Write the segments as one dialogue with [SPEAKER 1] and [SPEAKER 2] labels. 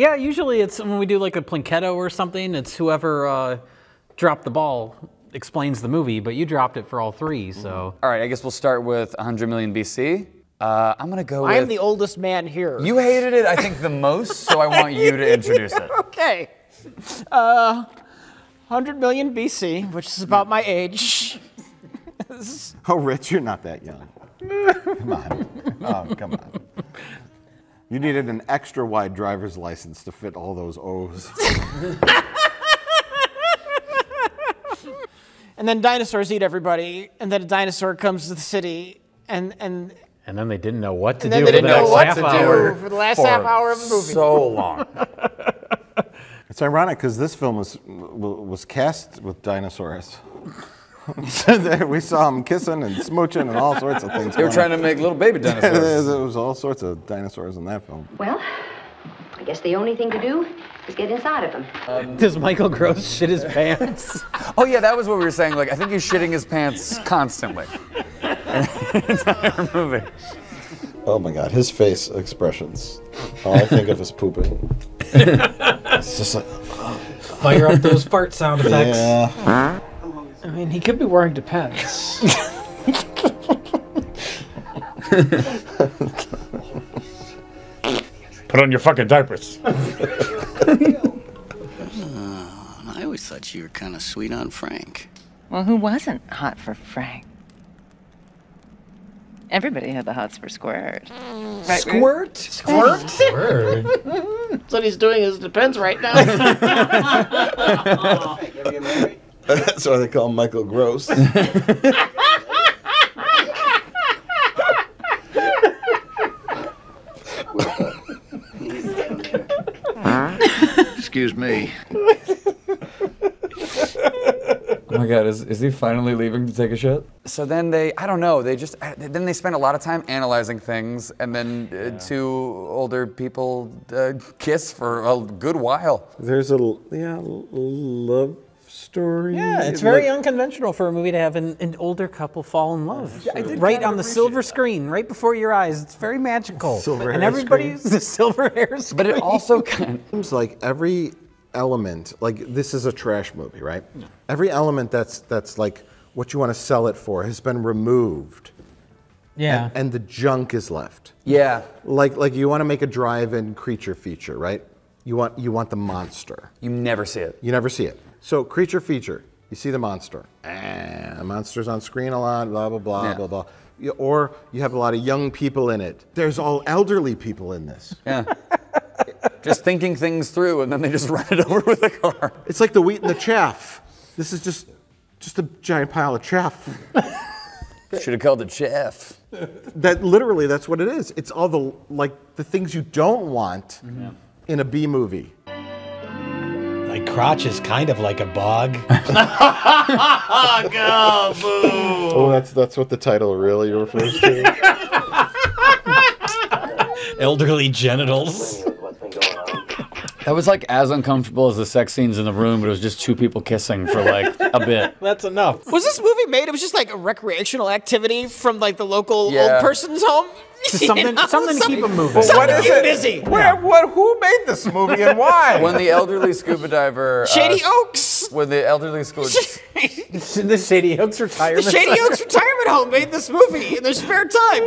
[SPEAKER 1] Yeah, usually it's when we do like a plinketto or something, it's whoever uh, dropped the ball explains the movie, but you dropped it for all three, so.
[SPEAKER 2] All right, I guess we'll start with 100 million BC. Uh, I'm gonna go
[SPEAKER 3] I am the oldest man here.
[SPEAKER 2] you hated it, I think, the most, so I want you to introduce it.
[SPEAKER 3] Okay. Uh, 100 million BC, which is about my age.
[SPEAKER 4] Oh, Rich, you're not that young. Come on. Oh, come on. You needed an extra wide driver's license to fit all those O's.
[SPEAKER 3] And then dinosaurs eat everybody, and then a dinosaur comes to the city, and and,
[SPEAKER 1] And then they didn't know what to
[SPEAKER 3] and
[SPEAKER 1] do
[SPEAKER 3] then they
[SPEAKER 1] for the
[SPEAKER 3] didn't know what to do for the last half hour of the movie.
[SPEAKER 2] So long.
[SPEAKER 4] It's ironic because this film was was cast with dinosaurs. So there we saw them kissing and smooching and all sorts of things.
[SPEAKER 2] They were trying to make little baby dinosaurs.
[SPEAKER 4] There was all sorts of dinosaurs in that film.
[SPEAKER 5] Well, I guess the only thing to do is get inside of them.
[SPEAKER 1] Um, Does Michael Gross shit his pants?
[SPEAKER 2] Oh yeah, that was what we were saying. Like, I think he's shitting his pants constantly. Entire movie.
[SPEAKER 4] Oh my God, his face expressions. All I think of is pooping. it's just like,
[SPEAKER 6] Fire up those fart sound effects.
[SPEAKER 4] yeah.
[SPEAKER 6] I mean, he could be wearing Depends.
[SPEAKER 7] Put on your fucking diapers.
[SPEAKER 8] Hmm, I always thought you were kind of sweet on Frank.
[SPEAKER 9] Well, who wasn't hot for Frank? Everybody had the hots for Squirt. Right, Ruth?
[SPEAKER 6] Squirt? Squirt?
[SPEAKER 3] That's what he's doing is depends right now.
[SPEAKER 4] That's why they call him Michael Gross.
[SPEAKER 8] Excuse me.
[SPEAKER 10] Oh my god, is, is he finally leaving to take a shit?
[SPEAKER 2] So then they, I don't know, they just, then they spend a lot of time analyzing things, and then uh, two older people uh, kiss for a good while.
[SPEAKER 4] There's a yeah love story.
[SPEAKER 1] Yeah, it's very unconventional for a movie to have an, an older couple fall in love. right on the silver screen, right before your eyes. It's very magical.
[SPEAKER 4] Silver
[SPEAKER 1] and everybody's the silver hair screen.
[SPEAKER 2] But it also kind of
[SPEAKER 4] seems like every element, like this is a trash movie, right? Every element that's that's like what you want to sell it for has been removed.
[SPEAKER 1] Yeah.
[SPEAKER 4] And, and the junk is left.
[SPEAKER 2] Yeah.
[SPEAKER 4] Like like you want to make a drive-in creature feature, right? You want you want the monster.
[SPEAKER 2] You never see it.
[SPEAKER 4] You never see it. So creature feature, you see the monster. Ah, the monster's on screen a lot, blah blah blah
[SPEAKER 2] Yeah.
[SPEAKER 4] blah blah. You- Or you have a lot of young people in it. There's all elderly people in this.
[SPEAKER 2] Yeah. just thinking things through, and then they just run it over with a car.
[SPEAKER 4] It's like the wheat and the chaff. This is just just a giant pile of chaff.
[SPEAKER 2] Should have called it Chef.
[SPEAKER 4] That literally that's what it is. It's all the like the things you don't want in a B movie.
[SPEAKER 6] My crotch is kind of like a bog.
[SPEAKER 4] Oh, that's that's what the title really refers to.
[SPEAKER 6] Elderly genitals.
[SPEAKER 10] That was like as uncomfortable as the sex scenes in the room, but it was just two people kissing for like a bit.
[SPEAKER 6] That's enough.
[SPEAKER 3] was this movie made? It was just like a recreational activity from like the local
[SPEAKER 2] Yeah.
[SPEAKER 3] old person's home.
[SPEAKER 1] Just something- something to keep 'em moving.
[SPEAKER 3] Something
[SPEAKER 4] what
[SPEAKER 3] to
[SPEAKER 4] is
[SPEAKER 3] keep
[SPEAKER 4] it?
[SPEAKER 3] busy.
[SPEAKER 4] Where, what? Who made this movie and why?
[SPEAKER 2] When the elderly scuba diver. uh,
[SPEAKER 3] Shady Oaks.
[SPEAKER 2] When the elderly scuba.
[SPEAKER 1] the Shady Oaks retirement.
[SPEAKER 3] The
[SPEAKER 1] retirement.
[SPEAKER 3] Shady Oaks Retirement Home made this movie in their spare time.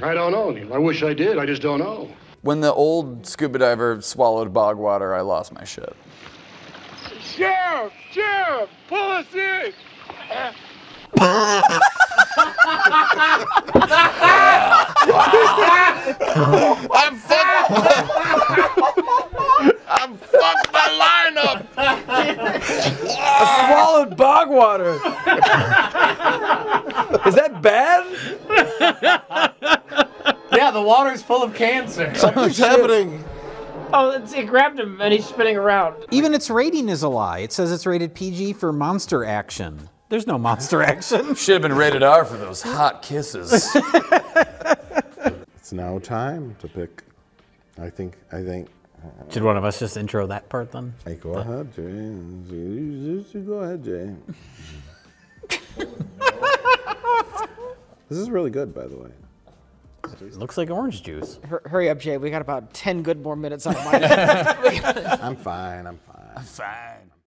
[SPEAKER 7] I don't know, Neil. I wish I did. I just don't know.
[SPEAKER 2] When the old scuba diver swallowed bog water, I lost my shit.
[SPEAKER 7] Sheriff! Sheriff! Pull us in!
[SPEAKER 4] I'm fucked. I'm fucked my lineup.
[SPEAKER 10] I Swallowed bog water. Is that bad?
[SPEAKER 3] yeah, the water's full of cancer.
[SPEAKER 4] Something's happening.
[SPEAKER 3] Oh, it's, it grabbed him and he's spinning around.
[SPEAKER 1] Even its rating is a lie. It says it's rated PG for monster action. There's no monster action.
[SPEAKER 2] Should have been rated R for those hot kisses.
[SPEAKER 4] It's now time to pick. I think. I think.
[SPEAKER 1] Should one of us just intro that part then?
[SPEAKER 4] Hey, go ahead, Jay. You- you Go ahead, Jay. this is really good, by the way.
[SPEAKER 1] Looks like orange juice.
[SPEAKER 3] Hur- hurry up, Jay. We got about 10 good more minutes on my
[SPEAKER 4] I'm fine. I'm fine.
[SPEAKER 2] I'm fine.